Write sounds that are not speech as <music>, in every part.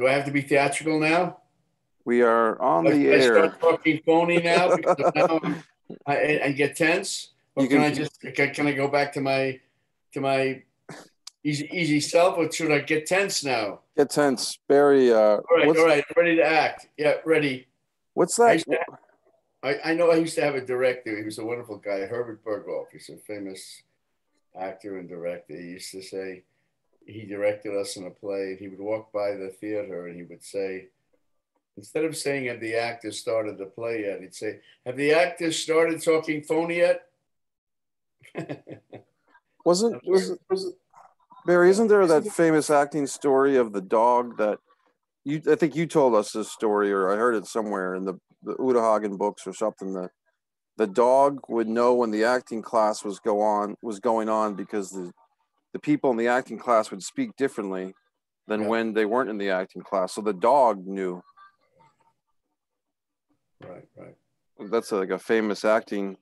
Do I have to be theatrical now? We are on the I air. start talking phony now because now I, and get tense, or can, can- I just can, can I go back to my to my easy easy self, or should I get tense now? Get tense, Barry. Uh, All right, all right, ready to act. Yeah, ready. what's that? I, I know I used to have a director. He was a wonderful guy, Herbert Berghof. He's a famous actor and director. He used to say he directed us in a play. He would walk by the theater and he would say, instead of saying, "Have the actors started the play yet?" He'd say, "Have the actors started talking phony yet?" <laughs> Wasn't was was Barry? Isn't there that famous acting story of the dog that you? I think you told us this story, or I heard it somewhere in the the Uta Hagen books or something. That the dog would know when the acting class was go on was going on because the the people in the acting class would speak differently than Yeah. when they weren't in the acting class. So the dog knew. right, right. That's like a famous acting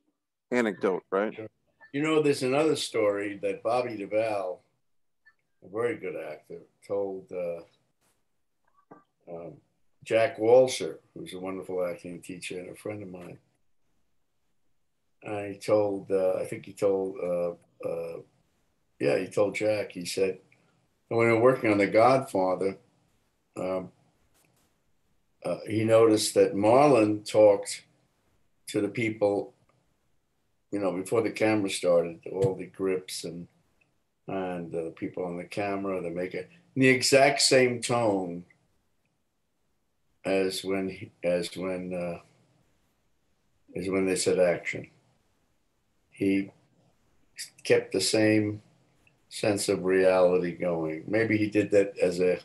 anecdote, right? You know, there's another story that Bobby Duvall, a very good actor, told uh, um, Jack Waltzer, who's a wonderful acting teacher and a friend of mine. I told, uh, I think he told, uh, uh, yeah, he told Jack, he said, when we were working on The Godfather, um, uh, he noticed that Marlon talked to the people you know, before the camera started, all the grips and and uh, people on the camera, the maker, in the exact same tone as when he- as when uh, as when they said action. He kept the same sense of reality going. Maybe he did that as a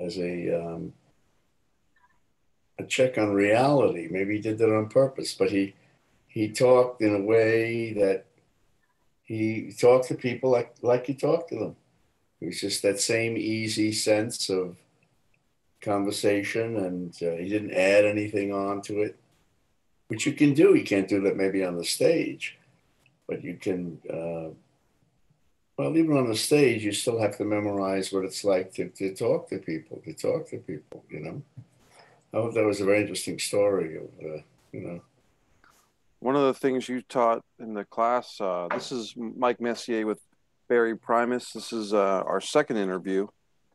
as a um, a check on reality. Maybe he did that on purpose, but he he talked in a way that he talked to people like like he talked to them. It was just that same easy sense of conversation, and uh, he didn't add anything onto it, which you can do. You can't do that maybe on the stage, but you can. Uh, well, even on the stage, you still have to memorize what it's like to, to talk to people, to talk to people, you know. I thought that was a very interesting story of, uh, you know, One of the things you taught in the class, uh, this is Mike Messier with Barry Primus. This is uh, our second interview.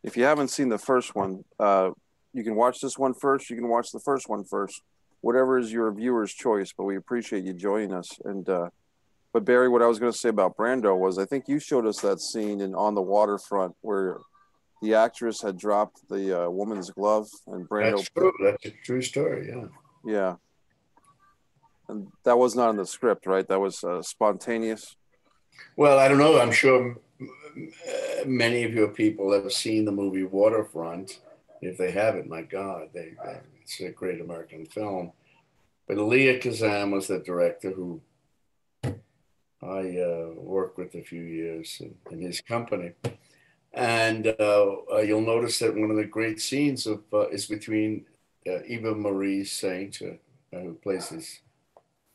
If you haven't seen the first one, uh, you can watch this one first. You can watch the first one first, whatever is your viewer's choice. But we appreciate you joining us. And uh, but Barry, what I was going to say about Brando was, I think you showed us that scene in On the Waterfront where the actress had dropped the uh, woman's glove, and Brando. That's true. That's a true story. Yeah. Yeah. And that was not in the script, right? That was uh, spontaneous. Well, I don't know. I'm sure m- m- uh, many of your people have seen the movie Waterfront. If they haven't, my God, they, they, it's a great American film. But Elia Kazan was the director who I uh, worked with a few years in, in his company. And uh, uh, you'll notice that one of the great scenes of uh, is between uh, Eva Marie Saint, who plays his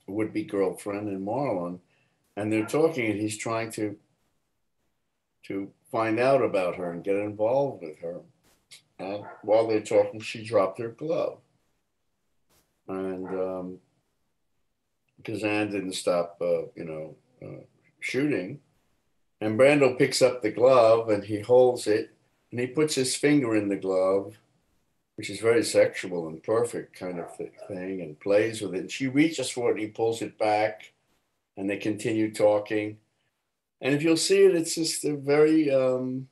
would-be girlfriend, and Marlon. And they're talking and he's trying to to find out about her and get involved with her. And while they're talking she dropped her glove. And um kazan didn't stop uh, you know shooting and brando picks up the glove and he holds it and he puts his finger in the glove which is very sexual and perfect kind of thing and plays with it and she reaches for it and he pulls it back and they continue talking. And if you'll see it, it's just a very um,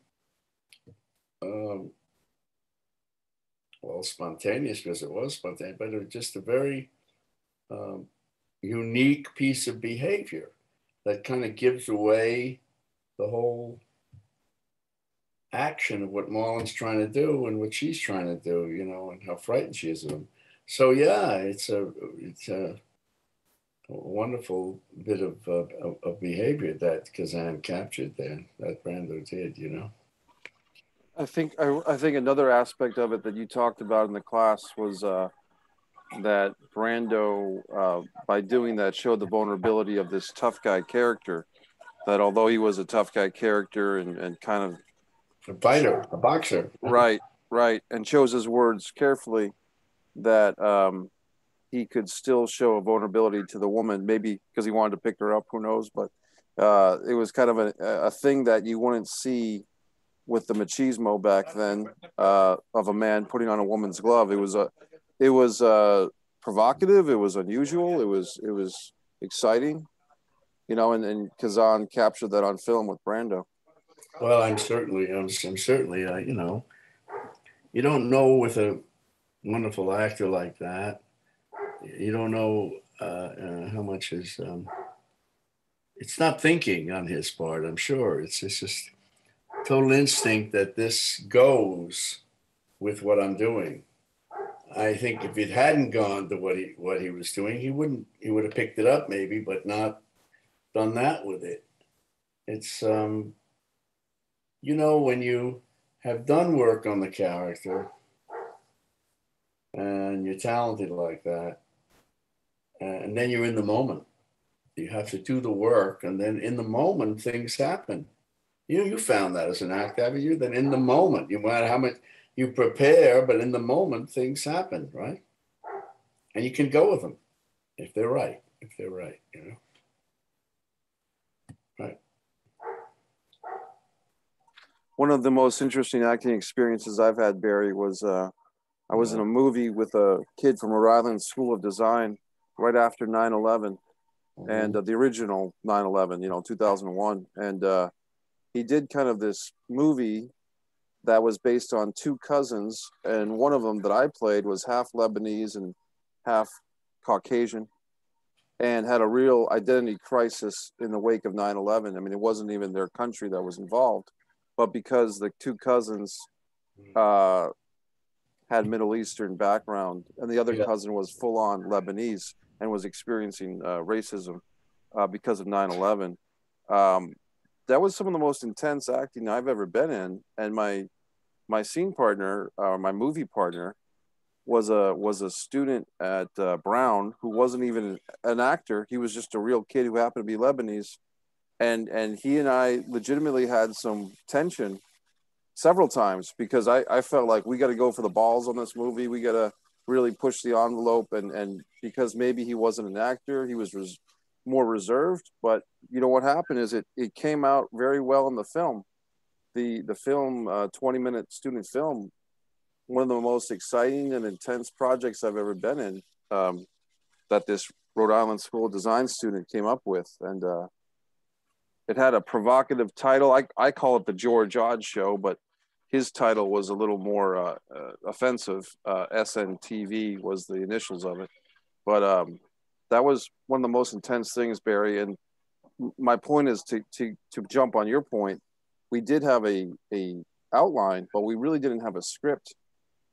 um, well spontaneous because it was spontaneous, but it just a very um, unique piece of behavior that kind of gives away the whole action of what Marlon's trying to do and what she's trying to do, you know, and how frightened she is of him. So yeah, it's a it's a wonderful bit of, of, of behavior that Kazan captured there, that Brando did, you know. I think I, I think another aspect of it that you talked about in the class was uh, that Brando, uh, by doing that, showed the vulnerability of this tough guy character. That although he was a tough guy character and, and kind of A fighter, a boxer. right, right, and chose his words carefully that um, he could still show a vulnerability to the woman, maybe because he wanted to pick her up, who knows? But uh, it was kind of a, a thing that you wouldn't see with the machismo back then uh, of a man putting on a woman's glove. It was a, it was uh, provocative. It was unusual. It was it was exciting, you know. And, and Kazan captured that on film with Brando. Well, I'm certainly, I'm, I'm certainly, uh, you know, you don't know with a wonderful actor like that, you don't know uh, uh, how much is. Um, it's not thinking on his part. I'm sure it's, it's just total instinct that this goes with what I'm doing. I think if it hadn't gone to what he what he was doing, he wouldn't. He would have picked it up maybe, but not done that with it. It's um, you know, when you have done work on the character and you're talented like that, and then you're in the moment. You have to do the work, and then in the moment, things happen. You know, you found that as an actor, haven't you? That in the moment, you matter how much you prepare, but in the moment, things happen, right? And you can go with them if they're right. If they're right, you know. Right. One of the most interesting acting experiences I've had, Barry, was uh, I was in a movie with a kid from Rhode Island School of Design right after 9 11 mm-hmm. and uh, the original 9 11, you know, 2001. And uh, he did kind of this movie that was based on two cousins. And one of them that I played was half Lebanese and half Caucasian and had a real identity crisis in the wake of 9 11. I mean, it wasn't even their country that was involved, but because the two cousins, mm-hmm. uh, had Middle Eastern background, and the other yeah. cousin was full on Lebanese and was experiencing uh, racism uh, because of 9 11. Um, that was some of the most intense acting I've ever been in. And my my scene partner, uh, my movie partner, was a was a student at uh, Brown who wasn't even an actor. He was just a real kid who happened to be Lebanese, and and he and I legitimately had some tension several times because I, I felt like we got to go for the balls on this movie. We got to really push the envelope and and because maybe he wasn't an actor, he was res- more reserved. But you know what happened is it it came out very well in the film. The the film, uh, twenty minute student film, one of the most exciting and intense projects I've ever been in. Um, that this Rhode Island School of Design student came up with, and uh, it had a provocative title. I, I call it the George Odd Show, but his title was a little more uh, uh, offensive. Uh, SNTV was the initials of it, but um, that was one of the most intense things, Barry. And my point is to to to jump on your point. We did have a a outline, but we really didn't have a script.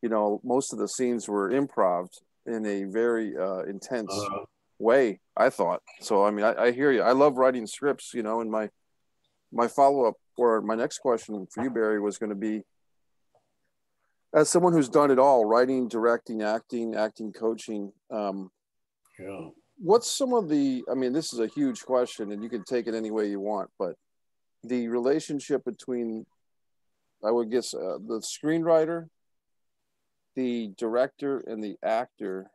You know, most of the scenes were improv in a very uh, intense uh-huh. way. I thought so. I mean, I, I hear you. I love writing scripts. You know, and my my follow up or my next question for you, Barry, was going to be as someone who's done it all writing, directing, acting, acting, coaching. Um, yeah. What's some of the, I mean, this is a huge question and you can take it any way you want, but the relationship between, I would guess, uh, the screenwriter, the director, and the actor,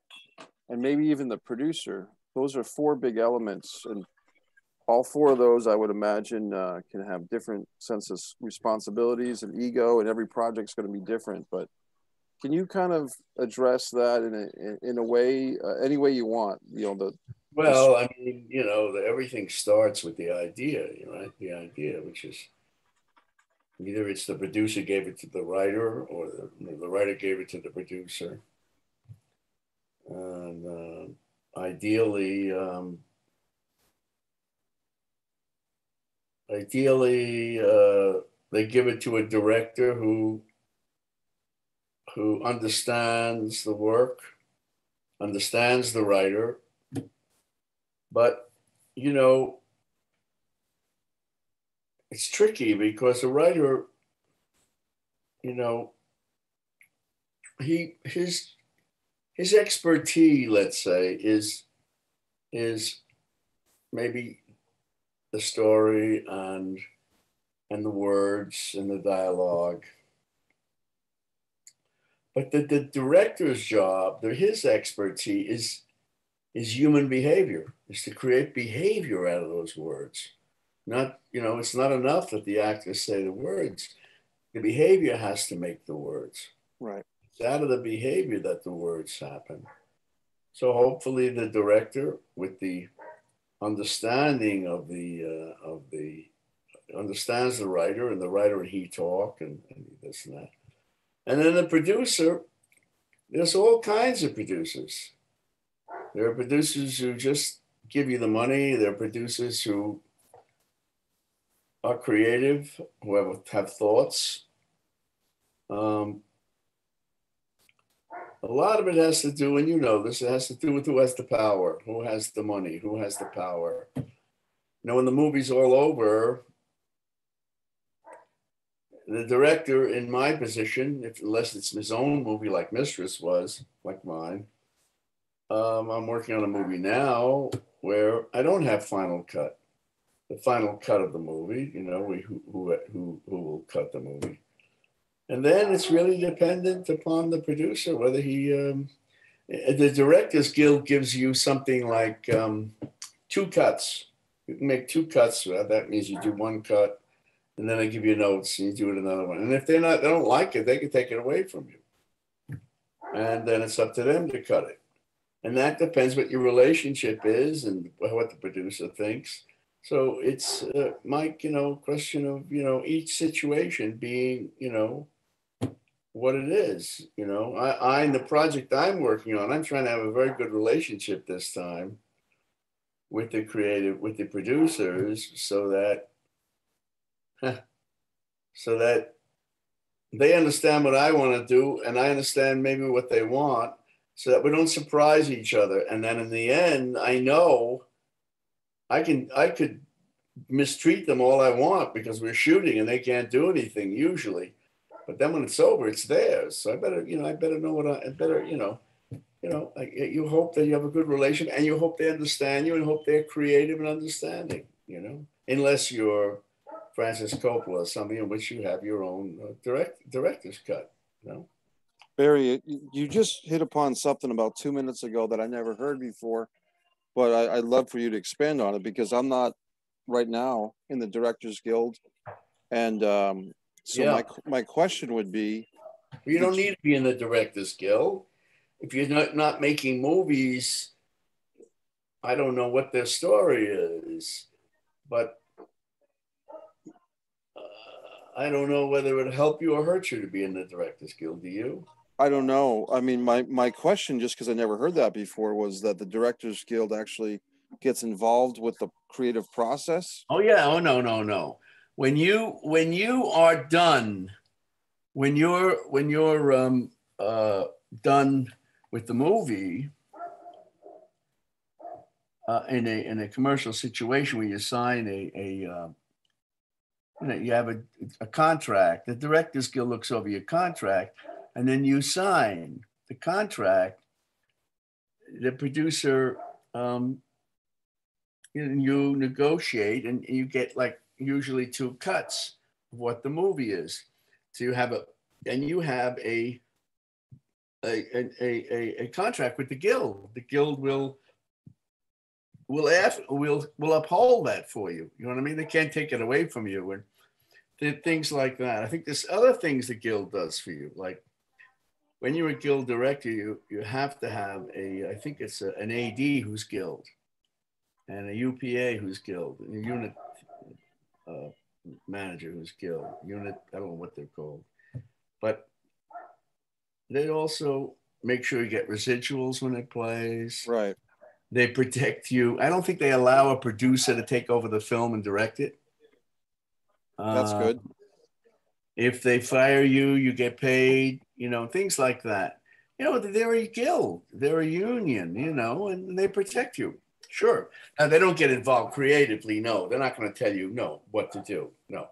and maybe even the producer, those are four big elements. And all four of those, I would imagine, uh, can have different senses, responsibilities and ego, and every project's going to be different. But can you kind of address that in a in a way, uh, any way you want? You know, the well, I mean, you know, everything starts with the idea, you right? The idea, which is either it's the producer gave it to the writer, or the, the writer gave it to the producer, and uh, ideally. Um, Ideally, uh, they give it to a director who who understands the work, understands the writer. But you know, it's tricky because a writer, you know, he his his expertise, let's say, is is maybe the story and and the words and the dialogue but the, the director's job, the, his expertise is is human behavior, is to create behavior out of those words. Not, you know, it's not enough that the actors say the words. The behavior has to make the words. Right. It's out of the behavior that the words happen. So hopefully the director, with the understanding of the uh, of the understands the writer and the writer and he talk and, and this and that, and then the producer. There's all kinds of producers. There are producers who just give you the money. There are producers who are creative, who have, have thoughts. Um, a lot of it has to do, and you know this, it has to do with who has the power, who has the money, who has the power. You know, when the movie's all over, the director in my position, if unless it's his own movie like Mistress was, like mine, um, I'm working on a movie now where I don't have final cut, the final cut of the movie. You know, we, who, who who who will cut the movie, and then it's really dependent upon the producer whether he. Um, the Directors Guild gives you something like um, two cuts. You can make two cuts. That means you do one cut, and then I give you notes, and you do it another one. And if they're not, they don't like it, they can take it away from you. And then it's up to them to cut it and that depends what your relationship is and what the producer thinks. So it's uh, Mike, you know, question of you know each situation being you know what it is. You know, I, I in the project I'm working on, I'm trying to have a very good relationship this time with the creative with the producers so that <laughs> so that they understand what I want to do and I understand maybe what they want so that we don't surprise each other. And then in the end, I know I can I could mistreat them all I want because we're shooting and they can't do anything usually. But then when it's over, it's theirs. So I better, you know, I better know what I, I better, you know, you know, I, you hope that you have a good relation and you hope they understand you and hope they're creative and understanding, you know, unless you're Francis Coppola something in which you have your own uh, direct director's cut, you know. Barry, you just hit upon something about two minutes ago that I never heard before, but I, would love for you to expand on it because I'm not right now in the Directors Guild, and um, so yeah. my my question would be, you don't need to be in the Directors Guild if you're not not making movies. I don't know what their story is, but I don't know whether it would help you or hurt you to be in the Directors Guild. Do you? I don't know. I mean, my my question, just because I never heard that before, was that the Directors Guild actually gets involved with the creative process. Oh yeah. Oh no no no. When you when you are done, when you're when you're um, uh, done with the movie. Uh, in a in a commercial situation where you sign a a uh, you know you have a, a contract, the Directors Guild looks over your contract and then you sign the contract, the producer, um, you negotiate and you get like usually two cuts of what the movie is. So you have a, and you have a, a, a, a, a contract with the guild. The guild will will ask, will will uphold that for you. You know what I mean? They can't take it away from you and things like that. I think there's other things the guild does for you, like when you're a guild director, you, you have to have a, I think it's a, an AD who's guild and a UPA who's guild, and a unit uh, manager who's guild, unit, I don't know what they're called. But they also make sure you get residuals when it plays. Right. They protect you. I don't think they allow a producer to take over the film and direct it. That's uh, good. If they fire you, you get paid, you know, things like that. You know, they're a guild, they're a union, you know, and they protect you. Sure. Now, they don't get involved creatively. No, they're not going to tell you, no, what to do. No.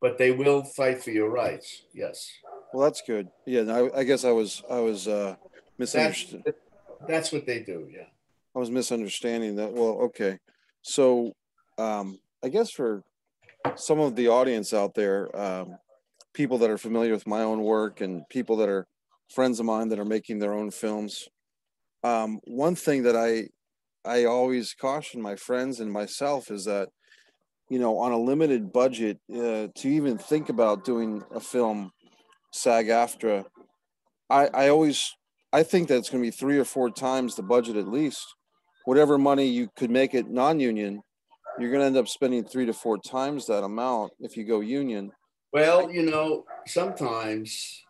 But they will fight for your rights. Yes. Well, that's good. Yeah. I, I guess I was, I was uh, misunderstood. That's, that's what they do. Yeah. I was misunderstanding that. Well, okay. So um, I guess for some of the audience out there, um, people that are familiar with my own work and people that are friends of mine that are making their own films. Um, one thing that I I always caution my friends and myself is that you know on a limited budget uh, to even think about doing a film SAG-AFTRA, I I always I think that it's going to be three or four times the budget at least. Whatever money you could make it non-union, you're going to end up spending three to four times that amount if you go union. Well, you know, sometimes,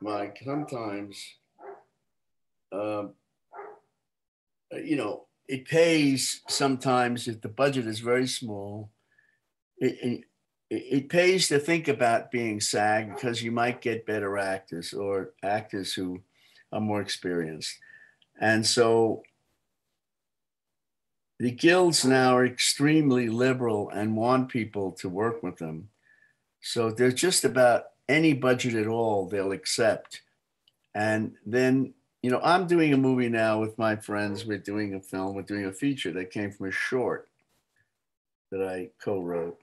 Mike, sometimes, um, you know, it pays sometimes if the budget is very small. It, it, it pays to think about being SAG because you might get better actors or actors who are more experienced. And so the guilds now are extremely liberal and want people to work with them. So there's just about any budget at all they'll accept. And then, you know, I'm doing a movie now with my friends. We're doing a film, we're doing a feature that came from a short that I co wrote,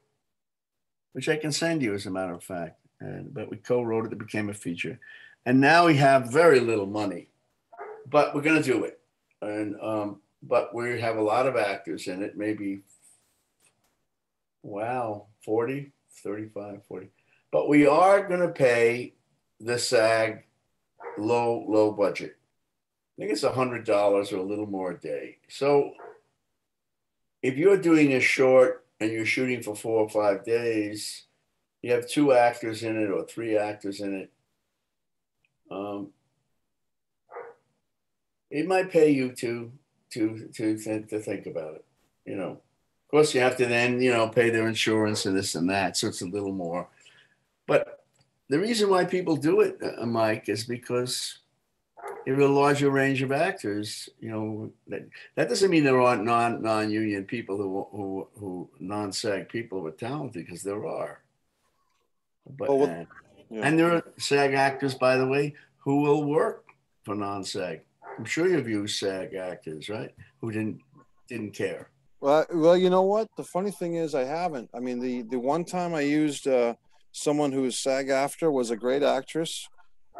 which I can send you as a matter of fact. And, but we co wrote it, it became a feature. And now we have very little money, but we're going to do it. And, um, but we have a lot of actors in it, maybe, wow, 40, 35, 40. But we are going to pay the SAG low, low budget. I think it's a $100 or a little more a day. So if you're doing a short and you're shooting for four or five days, you have two actors in it or three actors in it. Um, it might pay you to to to to think about it. You know, of course, you have to then you know pay their insurance and this and that, so it's a little more. But the reason why people do it, uh, Mike, is because you have a larger range of actors. You know, that, that doesn't mean there aren't non non union people who who who non SAG people who are talented because there are. But oh, well, and, yeah. and there are SAG actors, by the way, who will work for non SAG. I'm sure you've used SAG actors, right? Who didn't didn't care. Well, well, you know what? The funny thing is, I haven't. I mean, the the one time I used uh, someone who was SAG-AFTRA was a great actress,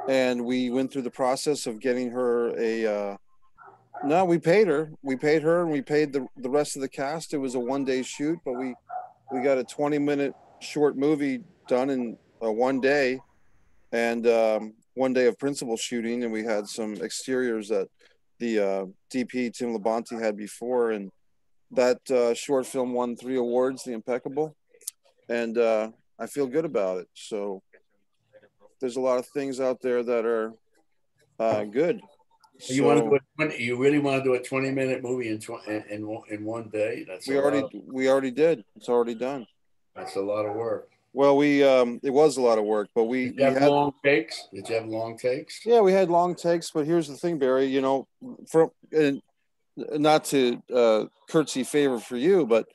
and we went through the process of getting her a. Uh, no, we paid her. We paid her, and we paid the the rest of the cast. It was a one day shoot, but we we got a 20 minute short movie done in uh, one day, and um, one day of principal shooting, and we had some exteriors that the uh, DP Tim Labonte had before, and that uh, short film won three awards, The Impeccable, and uh, I feel good about it. So there's a lot of things out there that are uh, good. You want to do a, you really want to do a 20 minute movie in tw- in, in one day? That's we already we already did. It's already done. That's a lot of work. Well, we um, it was a lot of work, but we, Did you we have had, long takes. Did you have long takes? Yeah, we had long takes, but here's the thing, Barry. You know, from and not to uh, curtsy favor for you, but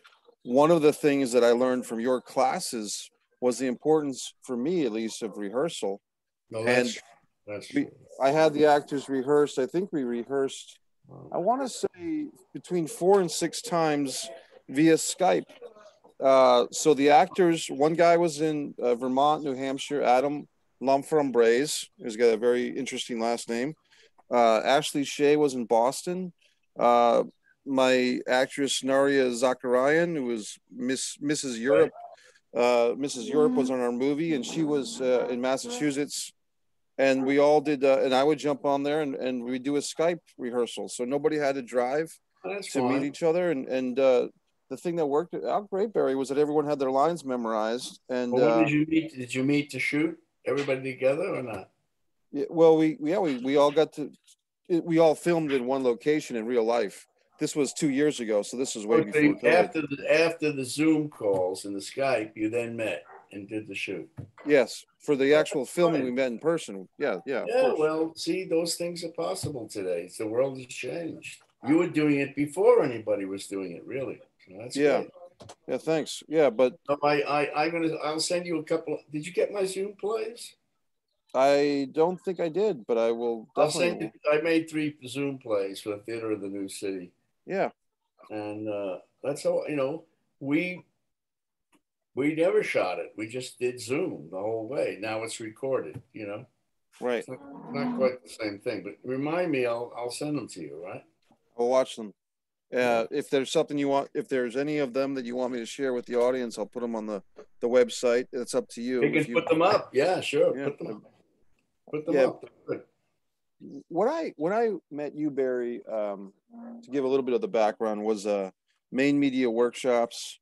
one of the things that I learned from your classes was the importance, for me at least, of rehearsal. No, that's, and that's we, I had the actors rehearsed. I think we rehearsed. I want to say between four and six times via Skype uh, so the actors, one guy was in uh, Vermont, New Hampshire, Adam Lomframbraise, who's got a very interesting last name. Uh, Ashley Shea was in Boston. Uh, my actress Naria Zakarian, who was Miss Mrs. Europe, uh, Mrs. Europe was on our movie, and she was in Massachusetts. And we all did, and I would jump on there, and, and we do a Skype rehearsal. So nobody had to drive That's to fine. meet each other, and and the thing that worked out great, Barry, was that everyone had their lines memorized. And well, uh, did you meet? Did you meet to shoot everybody together or not? Yeah, well, we yeah we we all got to we all filmed in one location in real life. This was two years ago, so this was way okay, before. After the after the Zoom calls and the Skype, you then met and did the shoot. Yes, for the actual filming, we met in person. Yeah, yeah. Yeah, well, see, those things are possible today. The world has changed. You were doing it before anybody was doing it, really. That's yeah. Great. Yeah, thanks. Yeah, but so I, I, I'm gonna, I'll send you a couple. Did you get my Zoom plays? I don't think I did, but I will. I'll send you. I made three Zoom plays for the Theater of the New City. Yeah, and uh, that's all. You know, we we never shot it. We just did Zoom the whole way. Now it's recorded. You know. Right. It's not, not quite the same thing, but remind me, I'll, I'll send them to you, right? I'll watch them. Uh, if there's something you want, if there's any of them that you want me to share with the audience, I'll put them on the, the website. It's up to you. You can you- put them up. Yeah, sure. Yeah. Put them up. Put them Yeah. up. They're when I when I met you, Barry, um, to give a little bit of the background, was uh, Maine media workshops,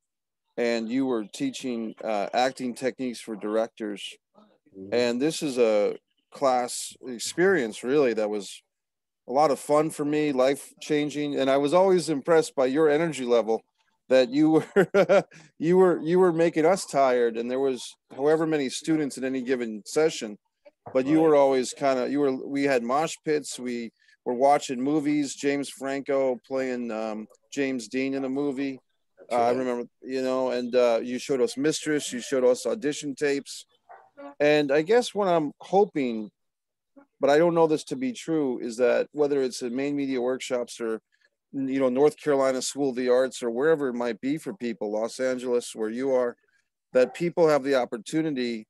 and you were teaching uh, acting techniques for directors. Mhm. And this is a class experience, really, that was a lot of fun for me, life changing, and I was always impressed by your energy level. That you were <laughs> you were you were making us tired, and there was however many students in any given session but you were always kind of you were we had mosh pits. We were watching movies james franco playing um, james dean in a movie. Uh, i remember you know and uh, you showed us mistress you showed us audition tapes. And i guess what i'm hoping but i don't know this to be true is that whether it's in Maine media workshops or you know north carolina school of the arts or wherever it might be for people los angeles where you are that people have the opportunity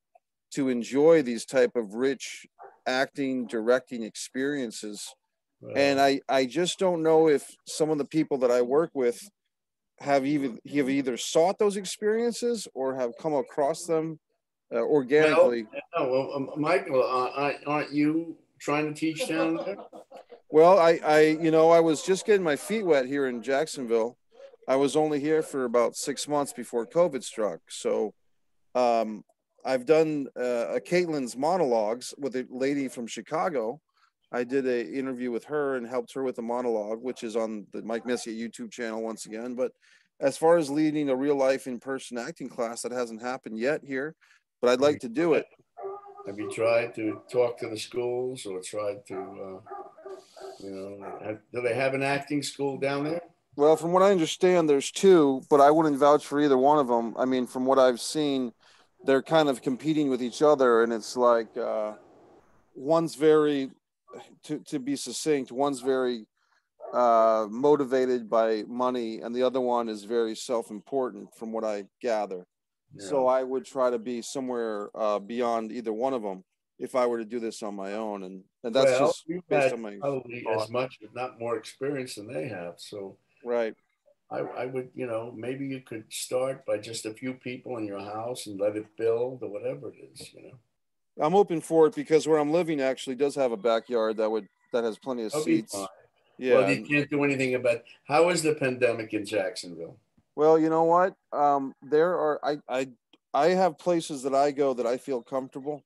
to enjoy these type of rich acting directing experiences. Well, and i i just don't know if some of the people that i work with have even have either sought those experiences or have come across them uh, organically. no, well, um, Michael, uh, aren't- you trying to teach down there? <laughs> well i i you know i was just getting my feet wet here in jacksonville. I was only here for about six months before covid struck. So um i've done uh, a caitlin's monologues with a lady from chicago. I did a interview with her and helped her with a monologue which is on the mike messier youtube channel once again. But as far as leading a real life in-person acting class that hasn't happened yet here but i'd like to do it Have you tried to talk to the schools or tried to, uh, you know, have, do they have an acting school down there? Well, from what I understand, there's two, but I wouldn't vouch for either one of them. I mean, from what I've seen, they're kind of competing with each other, and it's like uh, one's very, to to be succinct, one's very uh, motivated by money, and the other one is very self-important, from what I gather. So I would try to be somewhere uh, beyond either one of them if I were to do this on my own, and and that's well, just based on my probably as much, if not more, experience than they have. So right. I, I would, you know, maybe you could start by just a few people in your house and let it build or whatever it is, you know. I'm open for it because where I'm living actually does have a backyard that would that has plenty of That'll seats. Yeah. Well, you can't do anything about. How is the pandemic in Jacksonville? Well, you know what? Um, there are I I I have places that I go that I feel comfortable.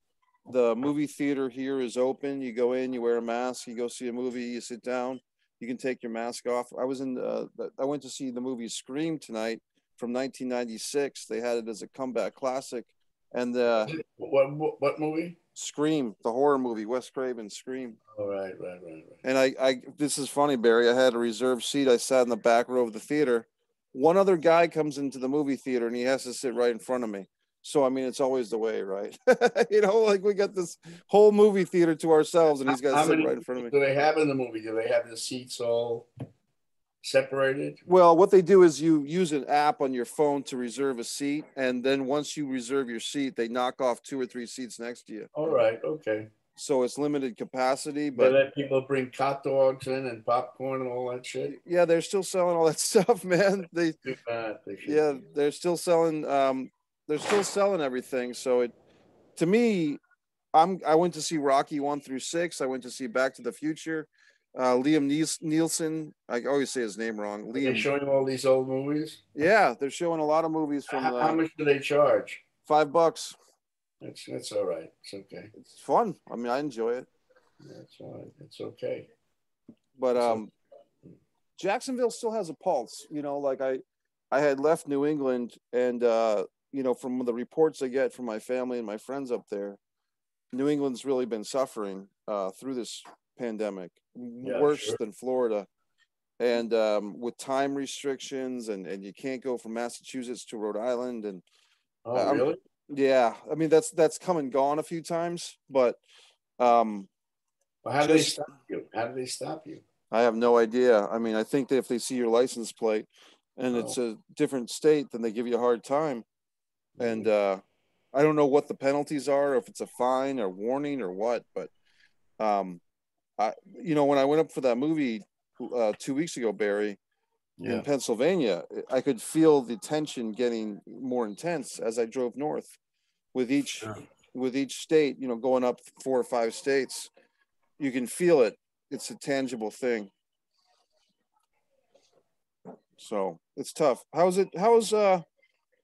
The movie theater here is open. You go in, you wear a mask, you go see a movie, you sit down, you can take your mask off. I was in uh, I went to see the movie Scream tonight from 1996. They had it as a comeback classic, and uh, What, what what movie? Scream, the horror movie, Wes Craven Scream. All right, right, right, right. And I, I, this is funny, Barry. I had a reserved seat. I sat in the back row of the theater. One other guy comes into the movie theater and he has to sit right in front of me. So, I mean, it's always the way, right? <laughs> you know, like we got this whole movie theater to ourselves and he's got to sit many right in front of me. Do they have in the movie? Do they have the seats all separated? Well, what they do is you use an app on your phone to reserve a seat. And then once you reserve your seat, they knock off two or three seats next to you. All right, okay. So it's limited capacity, But They let people bring hot dogs in and popcorn and all that shit. yeah, they're still selling all that <laughs> stuff, man. They. They yeah they're still selling um they're still selling everything so it to me i'm i went to see rocky one through six i went to see back to the future uh liam nielsen i always say his name wrong liam showing all these old movies? yeah they're showing a lot of movies from How, how much do they charge? five bucks That's that's all right. It's okay. it's fun i mean i enjoy it That's all right. It's okay. but um jacksonville still has a pulse you know like i i had left new england and uh you know from the reports i get from my family and my friends up there new england's really been suffering uh through this pandemic Yeah, worse sure. than florida and um with time restrictions and and you can't go from massachusetts to rhode island and Oh, really? Yeah i mean that's that's come and gone a few times but um Well, how do they stop you? How do they stop you? I have no idea. I mean, I think that if they see your license plate and it's a different state, then they give you a hard time. And uh, I don't know what the penalties are, if it's a fine or warning or what, but Um, I, you know, when I went up for that movie uh, two weeks ago, Barry, Yeah. in Pennsylvania, I could feel the tension getting more intense as I drove north with each Yeah. with each state, you know, going up four or five states. You can feel it. It's a tangible thing. So it's tough. How's it how's uh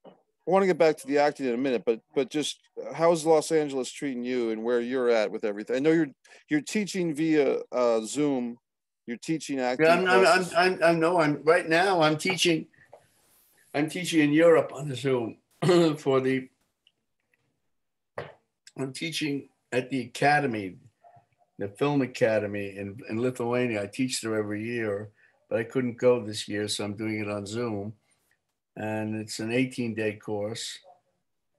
I want to get back to the acting in a minute, but but just how's Los Angeles treating you and where you're at with everything? I know you're you're teaching via uh Zoom. You're teaching acting. Yeah, I'm, I'm, I'm. I'm, I'm, no, I'm right now. I'm teaching. I'm teaching in Europe on the Zoom <clears throat> for the. I'm teaching at the academy, the film academy in, in Lithuania. I teach there every year, but I couldn't go this year, so I'm doing it on Zoom, and it's an 18 day course,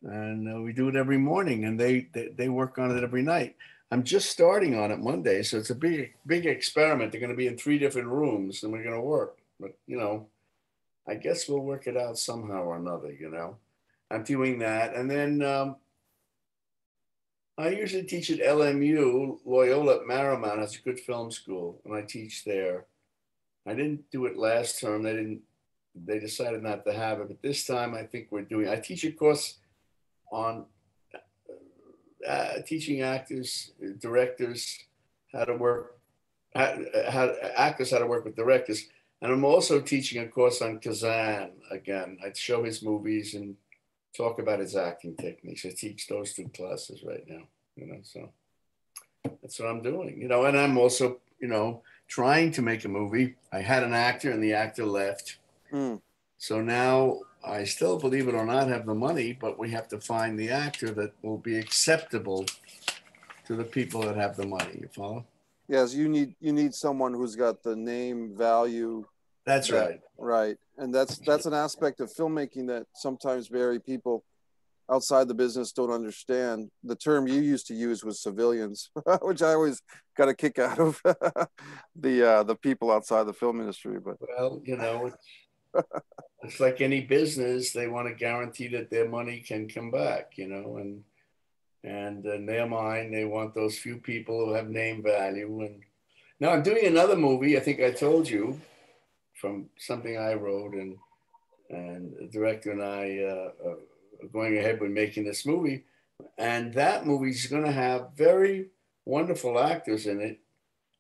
and uh, we do it every morning, and they, they they work on it every night. I'm just starting on it Monday, so it's a big, big experiment. They're going to be in three different rooms, and we're going to work. But you know, I guess we'll work it out somehow or another. You know, I'm doing that, and then um, I usually teach at LMU, Loyola at Marymount. It's a good film school, and I teach there. I didn't do it last term. They didn't. They decided not to have it, but this time I think we're doing. I teach a course on uh, teaching actors, directors how to work, how, how actors how to work with directors, and I'm also teaching a course on Kazan again. I show his movies and talk about his acting techniques. I teach those two classes right now. You know, so that's what I'm doing. You know, and I'm also you know trying to make a movie. I had an actor, and the actor left. Mm. So now I still, believe it or not, have the money, but we have to find the actor that will be acceptable to the people that have the money. You follow? Yes, you need you need someone who's got the name value That's Yeah. right. right, and that's that's an aspect of filmmaking that sometimes very people outside the business don't understand. The term you used to use was civilians, <laughs> which I always got a kick out of <laughs> the uh, the people outside the film industry. But Well, you know, it's, like any business; they want to guarantee that their money can come back. You know, and and in their mind, they want those few people who have name value. And now I'm doing another movie. I think I told you from something I wrote, and and the director and I uh, are going ahead with making this movie. And that movie's going to have very wonderful actors in it,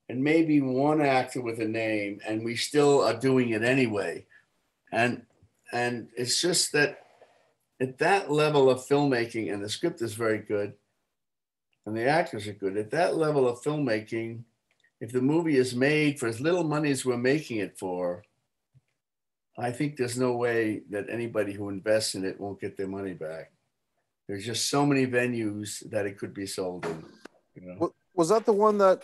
and maybe one actor with a name, and we still are doing it anyway. And and it's just that at that level of filmmaking, and the script is very good, and the actors are good. At that level of filmmaking, if the movie is made for as little money as we're making it for, I think there's no way that anybody who invests in it won't get their money back. There's just so many venues that it could be sold in. You know? Was that the one that?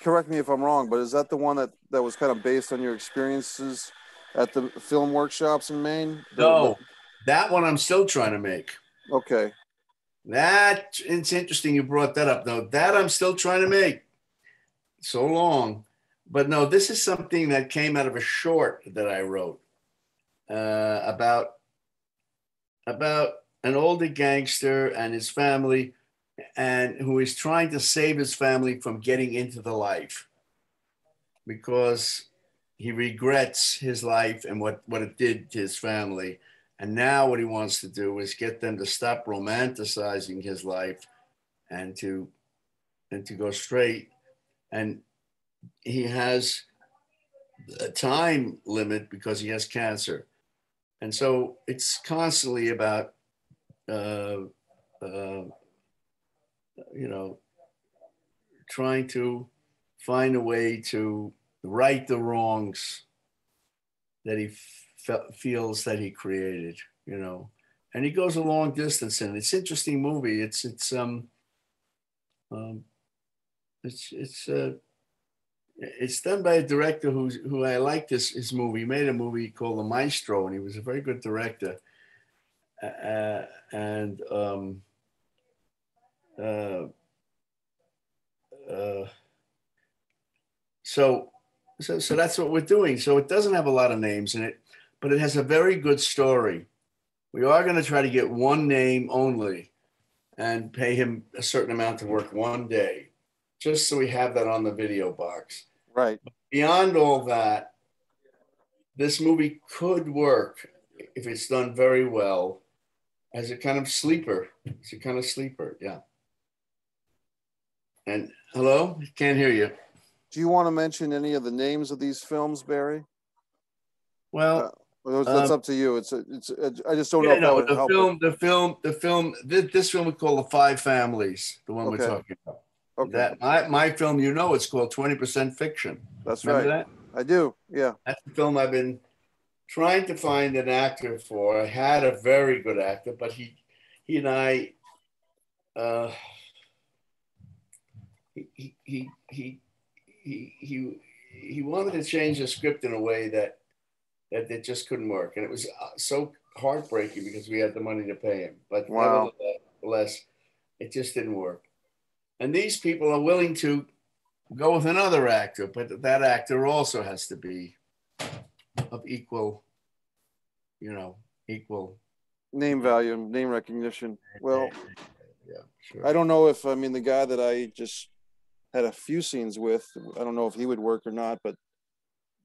Correct me if I'm wrong, but is that the one that that was kind of based on your experiences at the film workshops in Maine? No, that one I'm still trying to make. Okay. That it's interesting you brought that up. though. that I'm still trying to make. So long, but no, this is something that came out of a short that I wrote uh, about about an older gangster and his family, and who is trying to save his family from getting into the life because he regrets his life and what what it did to his family and now what he wants to do is get them to stop romanticizing his life and to and to go straight. And he has a time limit because he has cancer. And so it's constantly about uh, uh, you know trying to find a way to right the wrongs that he fe- feels that he created, you know. And he goes a long distance it. It's an interesting movie. It's it's um um it's it's uh it's done by a director who's who I like this his movie. He made a movie called The Maestro, and he was a very good director. Uh, and um, uh, uh, so so so that's what we're doing. So it doesn't have a lot of names in it but it has a very good story. We are going to try to get one name only and pay him a certain amount to work one day just so we have that on the video box. Right. Beyond all that, this movie could work if it's done very well as a kind of sleeper. It's a kind of sleeper, yeah. And hello, can't hear you. Do you want to mention any of the names of these films, Barry? Well, uh, that's um, up to you. It's a, it's. A, I just don't yeah, know. No, the film, the film, the film. This, this film we call the Five Families. The one okay. we're talking about. Okay. That my, my film, you know, it's called Twenty Percent Fiction. That's Remember right. That? I do. Yeah. That's the film I've been trying to find an actor for. I had a very good actor, but he he and I. Uh, he, he, he, he, he, he wanted to change the script in a way that that it just couldn't work, and it was uh, so heartbreaking because we had the money to pay him. But wow. nevertheless, it just didn't work. And these people are willing to go with another actor, but that actor also has to be of equal, you know, equal name value, name recognition. Well, yeah, sure. I don't know if I mean the guy that I just had a few scenes with. I don't know if he would work or not, but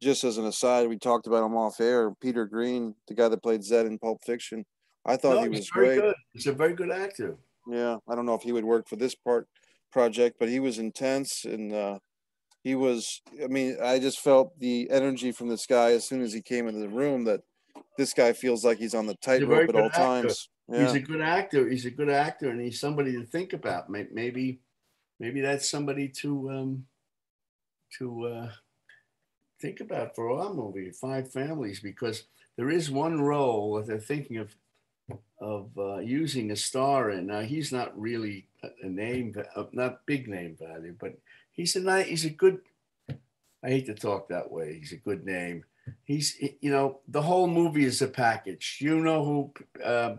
just as an aside, we talked about him off air. Peter Greene, the guy that played Zed in Pulp Fiction, I thought no, he was great. Good. He's a very good actor. Yeah, I don't know if he would work for this part project, but he was intense and uh, he was. I mean, I just felt the energy from this guy as soon as he came into the room that this guy feels like he's on the tightrope at all actor. times. Yeah. He's a good actor. He's a good actor, and he's somebody to think about. Maybe, maybe that's somebody to um, to uh, think about for our movie, Five Families, because there is one role that they're thinking of of uh, using a star in. Now he's not really a name, not big name value, but he's a nice, he's a good. I hate to talk that way. He's a good name. He's you know the whole movie is a package. You know who uh,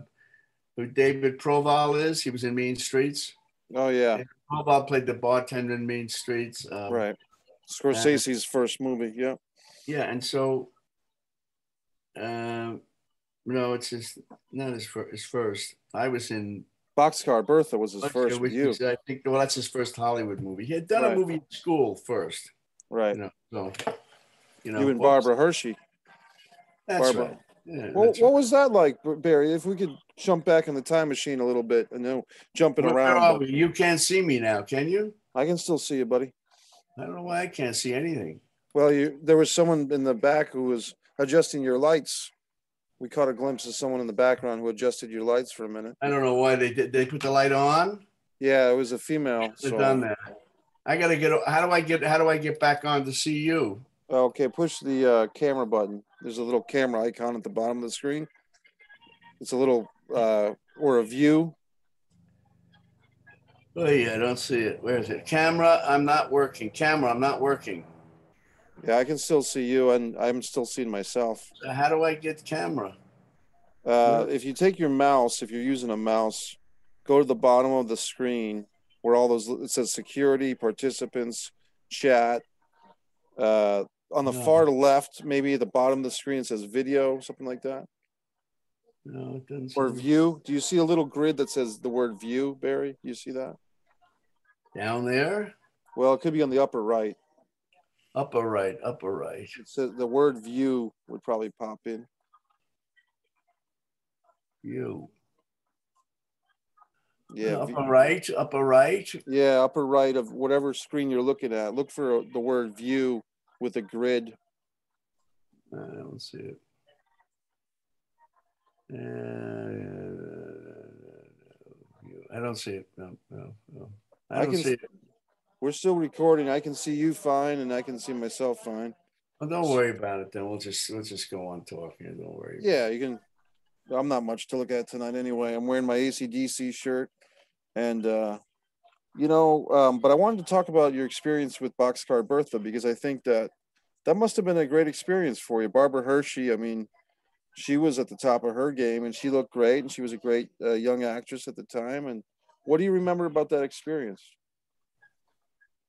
who David Proval is? He was in Mean Streets. Oh yeah. Proval played the bartender in Main Streets. Um, right. Scorsese's first movie. Yeah. Yeah, and so, um, no, it's his not his, fir- his first. I was in Boxcar Bertha was his Boxcar, first you. I think well, that's his first Hollywood movie. He had done right. a movie in school first. Right. You know, so, you know, you and Barbara Hershey. That's Barbara. right. Yeah, well, what right. was that like, Barry? If we could jump back in the time machine a little bit, and know jumping Where around. You can't see me now, can you? I can still see you, buddy. I don't know why I can't see anything. Well, you there was someone in the back who was adjusting your lights. We caught a glimpse of someone in the background who adjusted your lights for a minute. I don't know why they did. They put the light on. Yeah, it was a female. They've so. done that. I gotta get. How do I get? How do I get back on to see you? Okay, push the uh, camera button. There's a little camera icon at the bottom of the screen. It's a little uh, or a view. Oh yeah, I don't see it. Where is it? Camera, I'm not working. Camera, I'm not working. Yeah, I can still see you, and I'm still seeing myself. How do I get camera? Uh, if you take your mouse, if you're using a mouse, go to the bottom of the screen where all those it says security, participants, chat. Uh, on the no. far left, maybe at the bottom of the screen, it says video, something like that. No, it doesn't. Or view. Do you see a little grid that says the word view, Barry? You see that? Down there? Well, it could be on the upper right. Upper right, upper right. It says the word view would probably pop in. View. Yeah. Upper view. right, upper right. Yeah, upper right of whatever screen you're looking at. Look for the word view with a grid. I don't see it. Uh, I don't see it. No, no, no. I, I can see it. We're still recording. I can see you fine, and I can see myself fine. Well, don't worry about it. Then we'll just we'll just go on talking. Don't worry. Yeah, you can. I'm not much to look at tonight anyway. I'm wearing my ACDC shirt, and uh, you know, um, but I wanted to talk about your experience with Boxcar Bertha because I think that that must have been a great experience for you, Barbara Hershey. I mean, she was at the top of her game and she looked great and she was a great uh, young actress at the time. And what do you remember about that experience?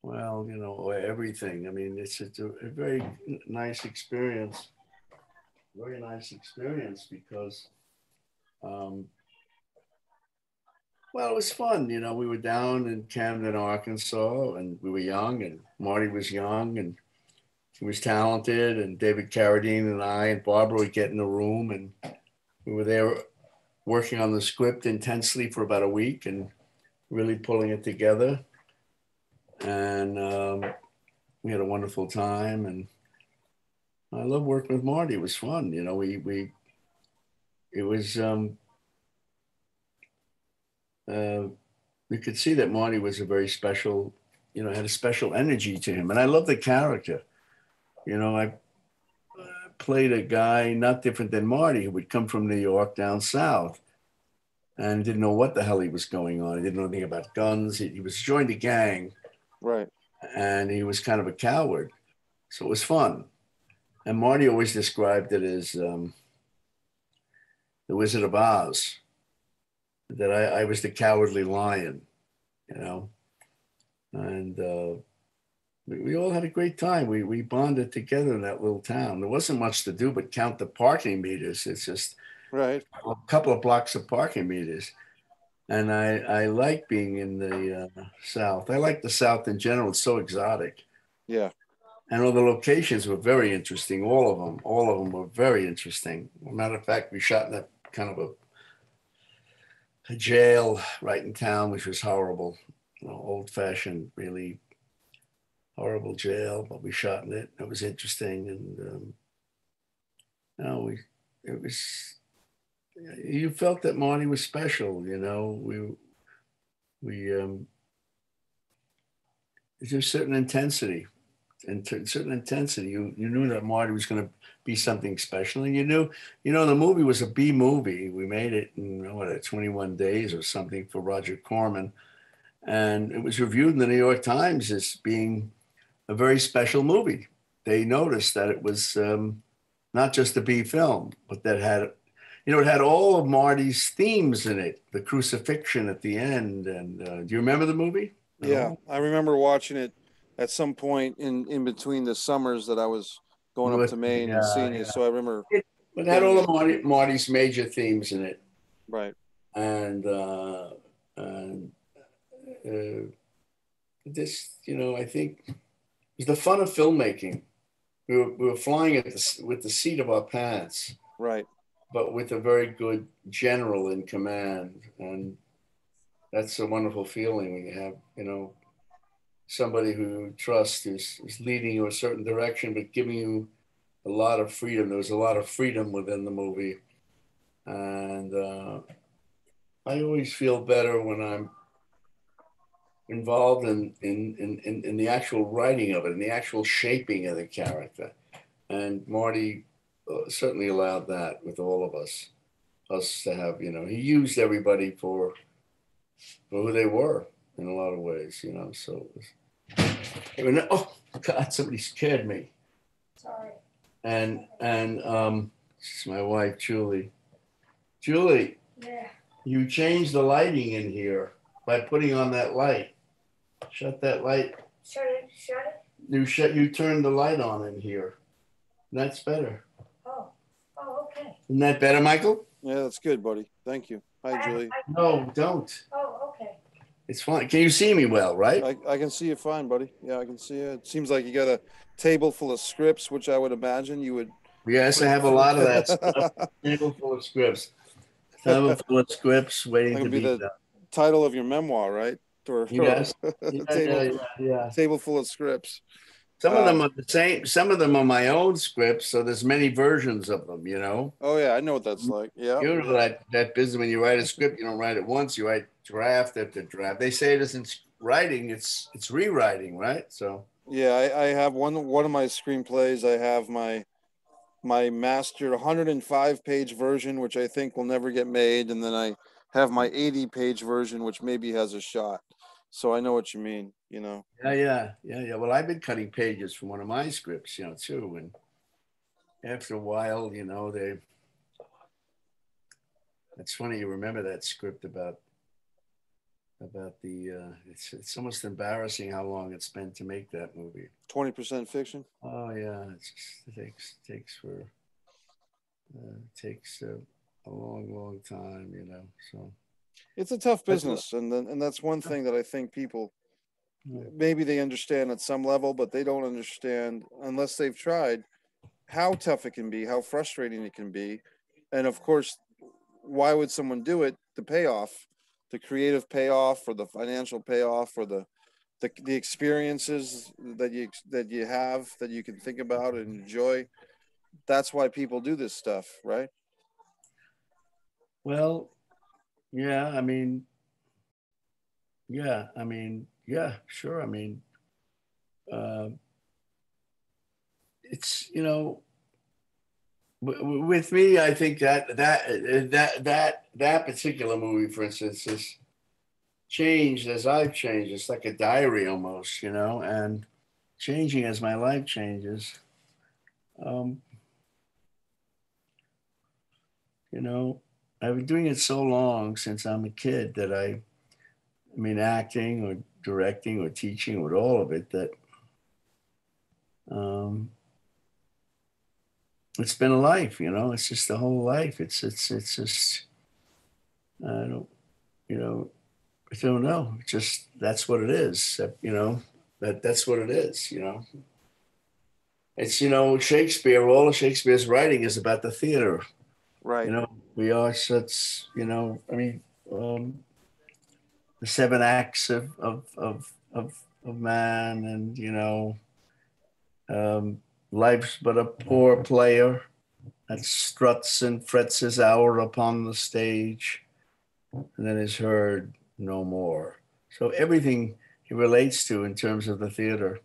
Well you know everything. I mean it's, it's a, a very nice experience very nice experience because um, Well, it was fun. You know, we were down in Camden, Arkansas, and we were young, and Marty was young, and he was talented, and David Carradine and I and Barbara would get in the room, and we were there working on the script intensely for about a week and really pulling it together. And um, we had a wonderful time, and I love working with Marty. It was fun. You know, we we it was um, uh, we could see that Marty was a very special, you know, had a special energy to him, and I love the character. You know, I played a guy not different than Marty who would come from New York down south and didn't know what the hell he was going on. He didn't know anything about guns. He, he was joined a gang, right? And he was kind of a coward, so it was fun. And Marty always described it as um, the Wizard of Oz. That I, I was the cowardly lion, you know, and uh, we, we all had a great time. We we bonded together in that little town. There wasn't much to do but count the parking meters. It's just right a couple of blocks of parking meters. And I I like being in the uh, South. I like the South in general. It's so exotic. Yeah. And all the locations were very interesting. All of them, all of them were very interesting. matter of fact, we shot in that kind of a, a jail right in town, which was horrible. You know, old fashioned, really horrible jail, but we shot in it. It was interesting, and um, you know, we it was you felt that Marty was special. You know, we we um, there's a certain intensity, and certain intensity. You you knew that Marty was going to be something special, and you knew you know the movie was a B movie. We made it in what 21 days or something for Roger Corman. And it was reviewed in the New York Times as being a very special movie. They noticed that it was um, not just a B film, but that had, you know, it had all of Marty's themes in it. The crucifixion at the end, and uh, do you remember the movie? No? Yeah, I remember watching it at some point in in between the summers that I was going up to Maine yeah, and seeing yeah. it. So I remember it, it had all of Marty, Marty's major themes in it, right? And uh, and uh, this, you know, I think was the fun of filmmaking. We were, we were flying at the, with the seat of our pants. Right. But with a very good general in command. And that's a wonderful feeling when you have, you know, somebody who you trust is, is leading you a certain direction, but giving you a lot of freedom. There was a lot of freedom within the movie. And uh, I always feel better when I'm involved in, in, in, in the actual writing of it, in the actual shaping of the character. And Marty uh, certainly allowed that with all of us, us to have, you know, he used everybody for, for who they were in a lot of ways, you know. So it was, oh God, somebody scared me. Sorry. And and um, this is my wife Julie. Julie. Yeah. You changed the lighting in here by putting on that light. Shut that light. Shut it. Shut it. You shut. You turn the light on in here. That's better. Oh. Oh, okay. Isn't that better, Michael? Yeah, that's good, buddy. Thank you. Hi, I, Julie. I, no, don't. Oh, okay. It's fine. Can you see me well, right? I, I can see you fine, buddy. Yeah, I can see you. It seems like you got a table full of scripts, which I would imagine you would. Yes, I have a lot of that stuff. <laughs> table full of scripts. Table full of scripts waiting to be, be the done. title of your memoir, right? Or, yes. or yeah, table, yeah, yeah, table full of scripts. Some of them uh, are the same. Some of them are my own scripts, so there's many versions of them. You know. Oh yeah, I know what that's like. Yeah. You know that that business when you write a script, you don't write it once. You write draft after draft. They say it isn't writing; it's it's rewriting, right? So. Yeah, I, I have one one of my screenplays. I have my my master 105 page version, which I think will never get made, and then I have my 80 page version, which maybe has a shot. So I know what you mean, you know. Yeah, yeah, yeah, yeah. Well, I've been cutting pages from one of my scripts, you know, too. And after a while, you know, they. It's funny you remember that script about about the. Uh, it's it's almost embarrassing how long it spent to make that movie. Twenty percent fiction. Oh yeah, just, it takes takes for. Uh, takes uh, a long, long time, you know. So It's a tough business, and then and that's one thing that I think people maybe they understand at some level, but they don't understand unless they've tried how tough it can be, how frustrating it can be, and of course, why would someone do it? The payoff, the creative payoff, or the financial payoff, or the the, the experiences that you that you have that you can think about and enjoy. That's why people do this stuff, right? Well, yeah, I mean, yeah, I mean, yeah, sure. I mean, uh, it's you know, with me, I think that that that that that particular movie, for instance, is changed as I've changed. It's like a diary almost, you know, and changing as my life changes. Um, you know, I've been doing it so long since I'm a kid that I, I mean, acting or directing or teaching or all of it that um, it's been a life, you know. It's just the whole life. It's it's it's just I don't, you know, I don't know. It's just that's what it is. You know, that that's what it is. You know. It's you know Shakespeare. All of Shakespeare's writing is about the theater Right. you know we are such you know i mean um the seven acts of of of of, of man and you know um life's but a poor player that struts and frets his hour upon the stage and then is heard no more. So everything he relates to in terms of the theater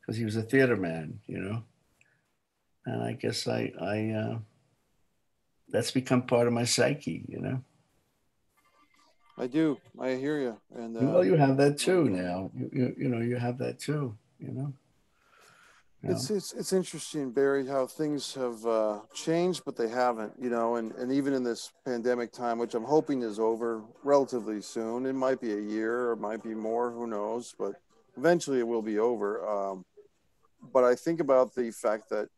because he was a theater man you know? And i guess i i uh that's become part of my psyche, you know. I do. I hear you. And uh, well, you have that too now. You, you, you know, you have that too, you know. It's it's it's interesting, Barry, how things have uh, changed, but they haven't. You know, and and even in this pandemic time, which I'm hoping is over relatively soon. It might be a year, or it might be more. Who knows? But eventually, it will be over. Um, but I think about the fact that,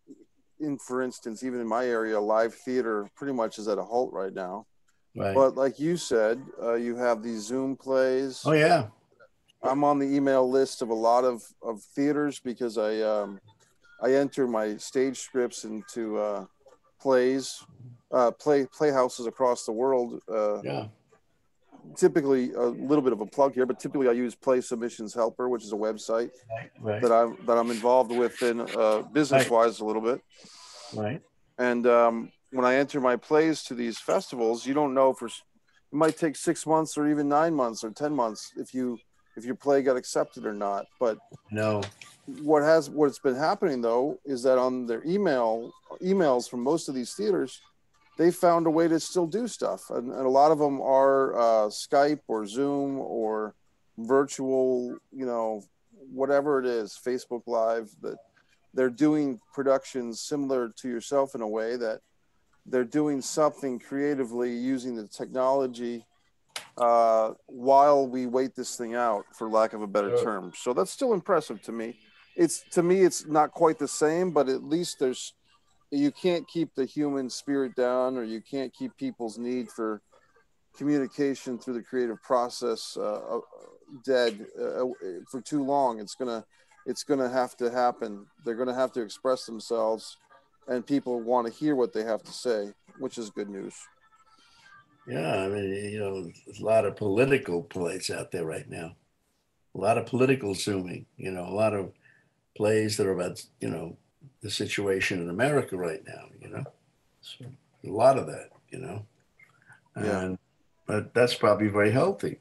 in for instance, even in my area, live theater pretty much is at a halt right now. right. But like you said, uh, you have these Zoom plays. oh yeah, I'm on the email list of a lot of, of theaters because I um, I enter my stage scripts into uh, plays, uh, play playhouses across the world. Uh, yeah, typically, a little bit of a plug here, but typically I use Play Submissions Helper, which is a website right, that I'm that I'm involved with in uh, business wise a little bit. right. And um, when I enter my plays to these festivals, you don't know for it might take six months or even nine months or ten months if you if your play got accepted or not. But No, what has what's been happening though is that on their email emails from most of these theaters, they found a way to still do stuff, and, and a lot of them are uh, Skype or Zoom or virtual, you know, whatever it is, Facebook Live. That they're doing productions similar to yourself in a way that they're doing something creatively using the technology uh, while we wait this thing out, for lack of a better term. So that's still impressive to me. It's to me, it's not quite the same, but at least there's you can't keep the human spirit down, or you can't keep people's need for communication through the creative process uh, uh, dead uh, for too long. It's gonna it's gonna have to happen. They're gonna have to express themselves, and people want to hear what they have to say, which is good news. yeah. I mean, you know, a lot of political plays out there right now. A lot of political zooming. You know, a lot of plays that are about you know the situation in America right now. You know, so a lot of that. You know, Yeah. and but that's probably very healthy.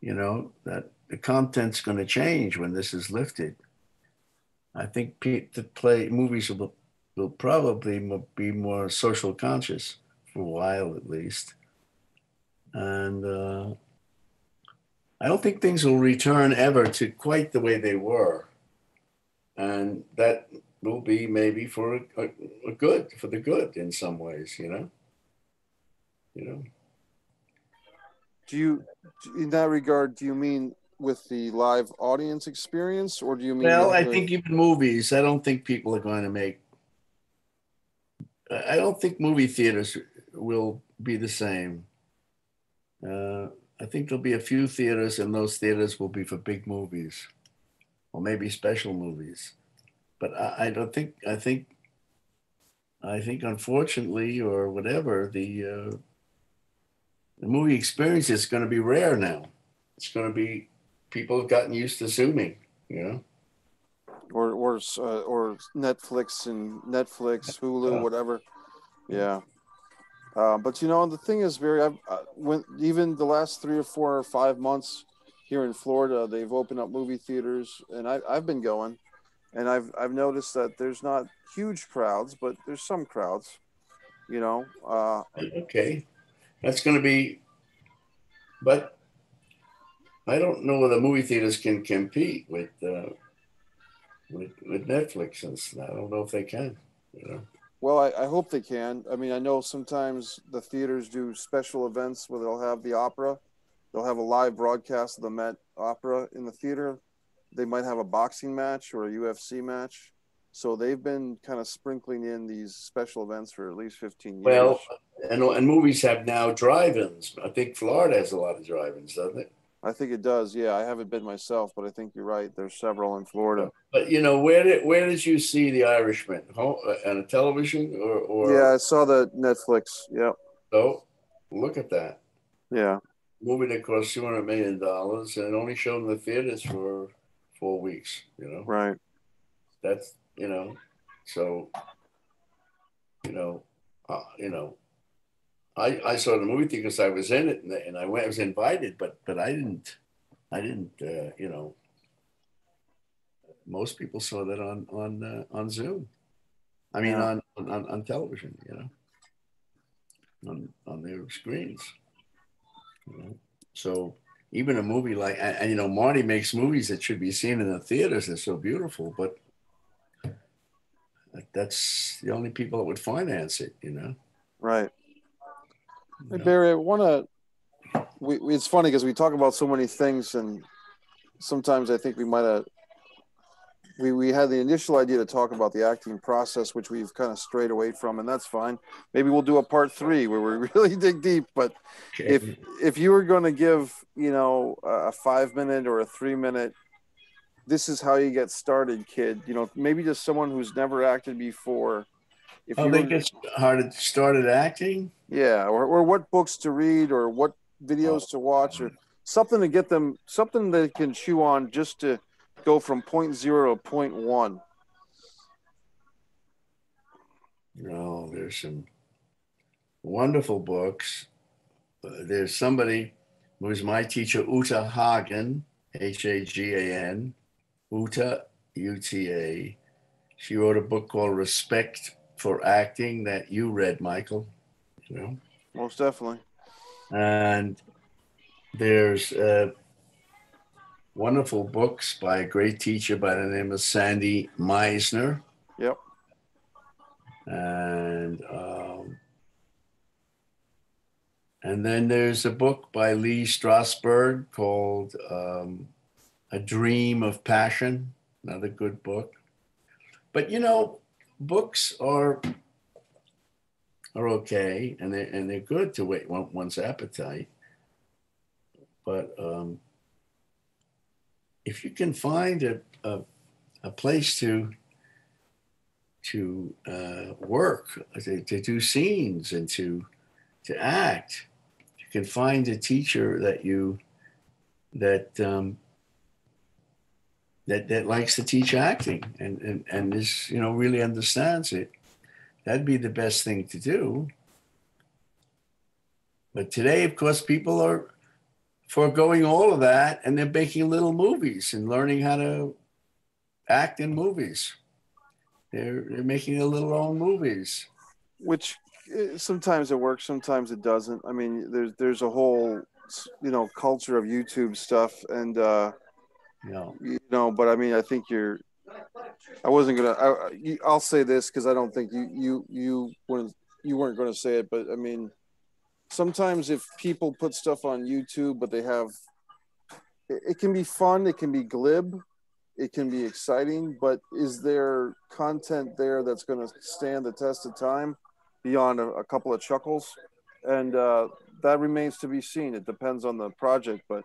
You know that the content's going to change when this is lifted. I think the play movies will will probably be more social conscious for a while at least, and uh, I don't think things will return ever to quite the way they were, and that will be maybe for a, a, a good for the good in some ways. You know. You know. Do you, in that regard, do you mean with the live audience experience, or do you mean? Well, I the- think even movies, I don't think people are going to make. I don't think movie theaters will be the same Uh, I think there'll be a few theaters, and those theaters will be for big movies, or maybe special movies. But I, I don't think. I think. I think, unfortunately, or whatever, the uh, the movie experience is going to be rare now. It's going to be people have gotten used to zooming. You know. or or uh, or Netflix and Netflix, Hulu, whatever. Yeah. Uh, but you know the thing is, Barry, I've uh, when even the last three or four or five months here in Florida, they've opened up movie theaters, and I, I've been going, and I've I've noticed that there's not huge crowds, but there's some crowds. You know, uh, Okay, that's going to be, but I don't know whether movie theaters can compete with uh, with with Netflix and stuff. I don't know if they can. You know, Well, I, I hope they can. I mean, I know sometimes the theaters do special events where they'll have the opera. They'll have a live broadcast of the Met Opera in the theater. They might have a boxing match or a UFC match. So they've been kind of sprinkling in these special events for at least 15 years. well, and and movies have now drive-ins. I think Florida has a lot of drive-ins, doesn't it? I think it does. Yeah, I haven't been myself, but I think you're right. There's several in Florida. But you know, where did where did you see The Irishman? Home, uh, on a television or or Yeah, I saw the Netflix. Yep. So look at that Yeah. movie that cost two hundred million dollars and it only showed in the theaters for four weeks. You know. Right. that's you know so you know uh, you know I, I saw the movie because I was in it and, and I went I was invited but but I didn't I didn't uh, you know most people saw that on on uh, on Zoom I mean Yeah. on, on on television you know on on their screens you know so even a movie like and, and, you know Marty makes movies that should be seen in the theaters they're so beautiful but that's the only people that would finance it you know, Right. You know? Barry, I want to. We, we- it's funny because we talk about so many things, and sometimes I think we might have. We we had the initial idea to talk about the acting process, which we've kind of strayed away from, and that's fine. Maybe we'll do a part three where we <laughs> really dig deep. But Okay. if if you were going to give, you know, a five minute or a three minute, this is how you get started, kid. You know, maybe just someone who's never acted before. If oh, you they were- get started started acting yeah, or, or what books to read, or what videos oh. to watch, or something to get them something they can chew on just to go from point zero to point one. No, there's some wonderful books. Uh, there's somebody who was my teacher, Uta Hagen, H A G A N, Uta U T A. She wrote a book called Respect for Acting that you read, Michael. You know, Most definitely. and there's uh, wonderful books by a great teacher by the name of Sandy Meisner. Yep. and um, and then there's a book by Lee Strasberg called um, "A Dream of Passion." Another good book. But you know, books are are okay, and they and they're good to wait one, one's appetite. But um, if you can find a, a a place to to uh, work, to, to do scenes, and to to act. You can find a teacher that you that um, that that likes to teach acting and and and is you know really understands it. That'd be the best thing to do. But today, of course, people are foregoing all of that and they're making little movies and learning how to act in movies. They're they're making their little own movies. Which eh, sometimes it works, sometimes it doesn't. I mean, there's there's a whole you know culture of YouTube stuff, and uh, You know, you know. But I mean, I think you're. I wasn't gonna. I, I- you- I'll say this because I don't think you you you weren't you weren't going to say it, but I mean, sometimes if people put stuff on YouTube, but they have, it, it can be fun, it can be glib, it can be exciting, but is there content there that's going to stand the test of time beyond a, a couple of chuckles? And uh, that remains to be seen. It depends on the project, but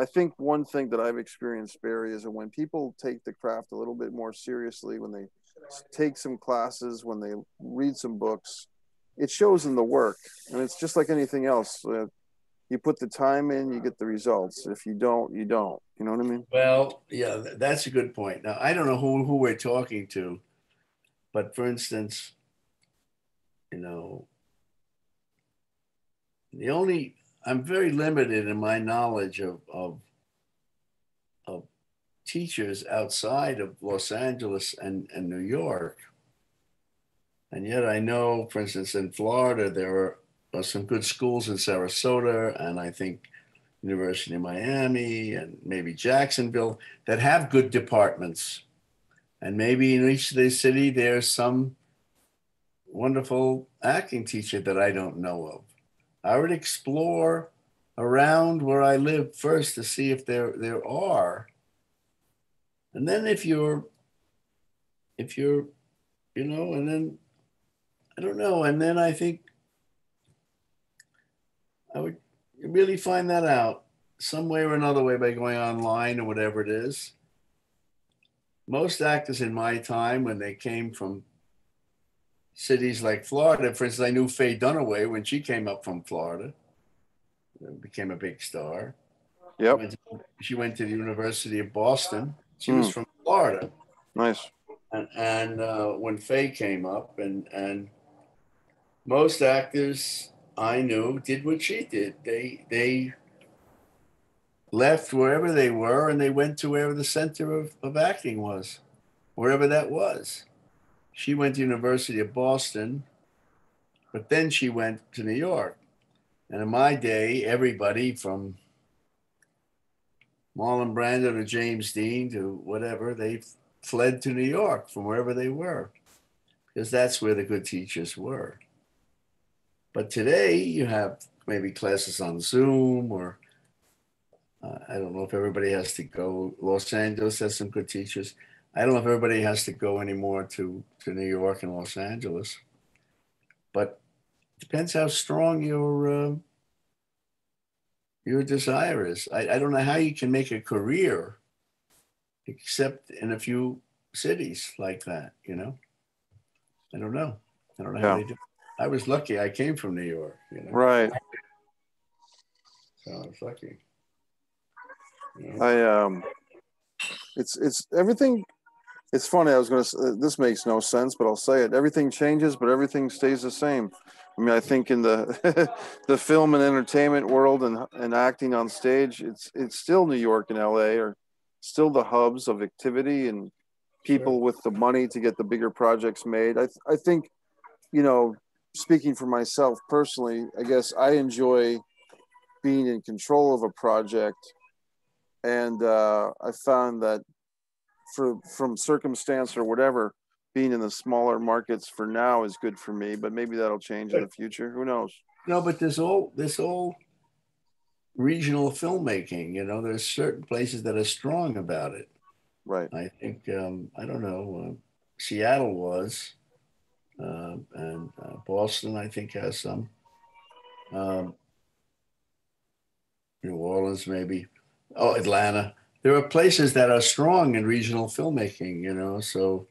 I think one thing that I've experienced, Barry, is that when people take the craft a little bit more seriously, when they take some classes, when they read some books, it shows in the work. And it's just like anything else. Uh, you put the time in, you get the results. If you don't, you don't. You know what I mean? Well, yeah, that's a good point. Now, I don't know who, who we're talking to, but for instance, you know, the only I'm very limited in my knowledge of, of, of teachers outside of Los Angeles and, and New York. And yet I know, for instance, in Florida, there are, are some good schools in Sarasota and I think University of Miami and maybe Jacksonville that have good departments. And maybe in each of the city, there's some wonderful acting teacher that I don't know of. I would explore around where I live first to see if there there are. And then if you're if you're you know, and then I don't know, and then I think I would really find that out some way or another way by going online or whatever it is. Most actors in my time, when they came from cities like Florida. For instance, I knew Faye Dunaway when she came up from Florida, became a big star. Yep. Went to, she went to the University of Boston. She mm. was from Florida. Nice. And, and uh, when Faye came up, and and most actors I knew did what she did. They they left wherever they were and they went to wherever the center of, of acting was, wherever that was. She went to University of Boston, but then she went to New York. And in my day, everybody from Marlon Brando to James Dean to whatever, they fled to New York from wherever they were, because that's where the good teachers were. But today you have maybe classes on Zoom or uh, I don't know if everybody has to go. Los Angeles has some good teachers. I don't know if everybody has to go anymore to, to New York and Los Angeles, but depends how strong your uh, your desire is. I, I don't know how you can make a career except in a few cities like that, you know? I don't know. I don't know yeah. how they do. I was lucky. I came from New York, you know? Right. So I was lucky. You know? I um it's it's everything it's funny. I was going to. Uh, this makes no sense, but I'll say it. Everything changes, but everything stays the same. I mean, I think in the <laughs> the film and entertainment world and and acting on stage, it's it's still New York and L.A. are still the hubs of activity and people with the money to get the bigger projects made. I I think, you know, speaking for myself personally, I guess I enjoy being in control of a project, and uh, I found that for from circumstance or whatever, being in the smaller markets for now is good for me. But maybe that'll change in the future. Who knows? No, but this all this all regional filmmaking. You know, there's certain places that are strong about it. Right. I think um, I don't know. Uh, Seattle was, uh, and uh, Boston I think has some. Um, New Orleans maybe. Oh, Atlanta there are places that are strong in regional filmmaking, you know. So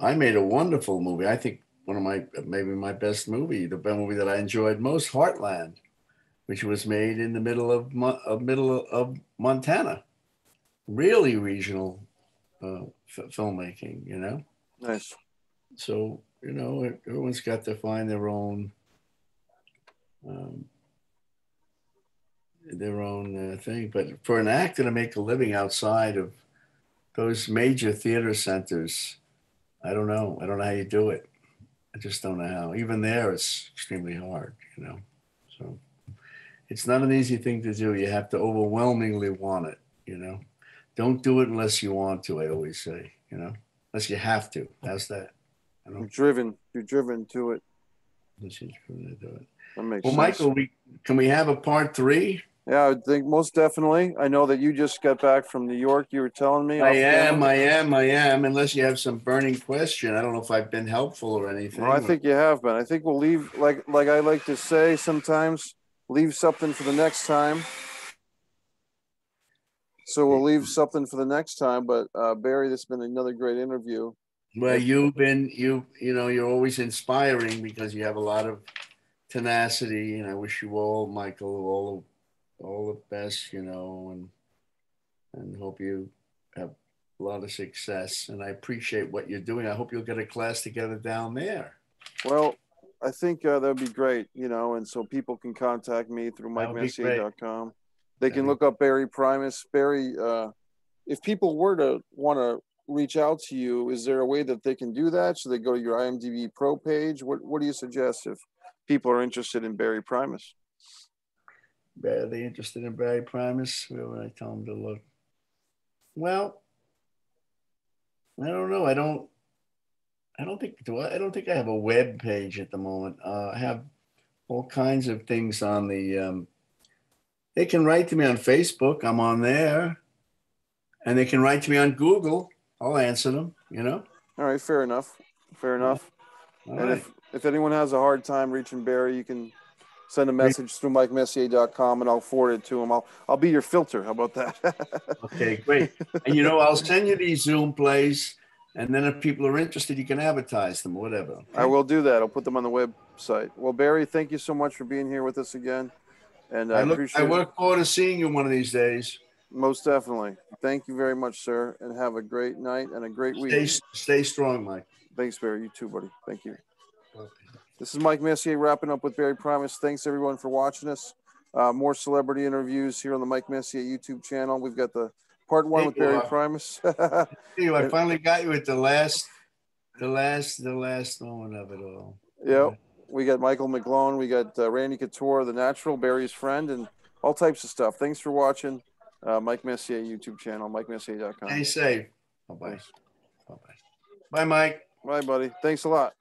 I made a wonderful movie. I think one of my maybe my best movie, the movie that I enjoyed most, Heartland, which was made in the middle of of middle of Montana. Really regional uh, f- filmmaking, you know. Nice. So you know, everyone's got to find their own. Um, their own uh, thing. But for an actor to make a living outside of those major theater centers, I don't know. I don't know how you do it. I just don't know how. Even there, it's extremely hard, you know. So it's not an easy thing to do. You have to overwhelmingly want it, you know. Don't do it unless you want to, I always say, you know, unless you have to. How's that? You're driven. You're driven to it. Unless you're driven to do it. That makes well, sense. Michael, we can we have a part three? Yeah, I think most definitely. I know that you just got back from New York. You were telling me. I am, I am, I am. Unless you have some burning question, I don't know if I've been helpful or anything. Well, I think you have been. I think we'll leave, like like I like to say sometimes, leave something for the next time. So we'll leave something for the next time. But uh, Barry, this has been another great interview. Well, you've been you you know you're always inspiring because you have a lot of tenacity, and I wish you all, Michael, all the, all the best, you know, and and hope you have a lot of success. And I appreciate what you're doing. I hope you'll get a class together down there. Well, I think uh, that'd be great, you know, and so people can contact me through That would MikeMessier.com. They can look up Barry Primus. Barry, uh, if people were to want to reach out to you, is there a way that they can do that? Should they go to your IMDb Pro page? What What do you suggest if people are interested in Barry Primus? Are they interested in Barry Primus? Where would I tell them to look? Well, I don't know. I don't. I don't think. Do I? I don't think I have a web page at the moment. Uh, I have all kinds of things on the. Um, they can write to me on Facebook. I'm on there, and they can write to me on Google. I'll answer them. You know. All right, fair enough. Fair enough. All and right. if, if anyone has a hard time reaching Barry, you can send a message through MikeMessier.com and I'll forward it to him. I'll I'll be your filter. How about that? <laughs> Okay, great. And you know, I'll send you these Zoom plays, and then if people are interested, you can advertise them, whatever. I will do that. I'll put them on the website. Well, Barry, thank you so much for being here with us again. And I, I look. appreciate I look forward to seeing you one of these days. Most definitely. Thank you very much, sir. And have a great night and a great week. Stay, stay strong, Mike. Thanks, Barry. You too, buddy. Thank you. This is Mike Messier wrapping up with Barry Primus. Thanks everyone for watching us. Uh, more celebrity interviews here on the Mike Messier YouTube channel. We've got the part one with Barry uh, Primus. <laughs> You, I finally got you at the last, the last, the last moment of it all. yep. We got Michael McGlone. We got uh, Randy Couture, the natural, Barry's friend, and all types of stuff. Thanks for watching. Uh, Mike Messier YouTube channel, MikeMessier.com. Stay safe. Bye bye. Bye bye. Bye, Mike. Bye, buddy. Thanks a lot.